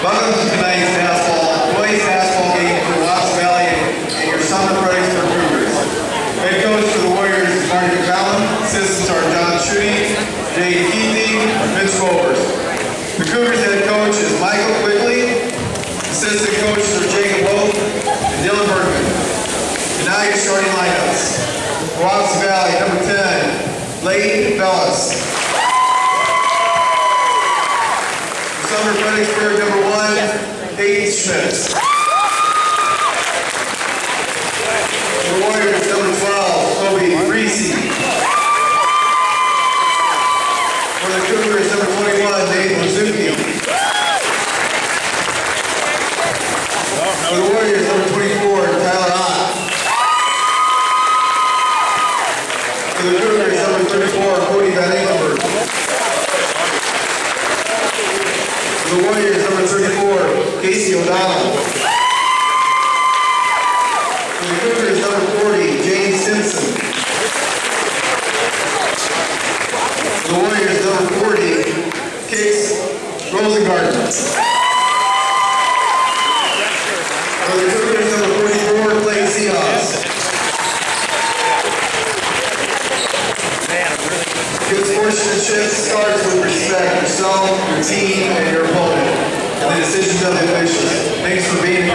Buggles is tonight's fastball, Floyd's fastball game for Wapsie Valley, and your summer products for Cougars. Head coach for the Warriors is Mark McCallum. Assistants are John Schutte, Jay Keithy, Vince Rovers. The Cougars head coach is Michael Quigley. Assistant coaches are Jacob Lowe and Dylan Bergman. And now your starting lineups. Wapsie Valley, number 10, Lane Bellis. Sumner Fredericksburg, number one, Hayden Schmidt. The Warriors, number 12, Kobe Reese. For the Cougars, number 21, Nathan Mizuki. For the Warriors, number 24, Tyler Ott. For the Cougars, number 34, Cody Van Engelberg. For the Warriors, number 34, Casey O'Donnell. For the Cougars, number 40, James Simpson. For the Warriors, number 40, Kix Rosengarten. For the Cougars, number 44, Clay Seahawks. Good sportsmanship starts with respect yourself, your team, and your decisions of the officials. Thanks for being here.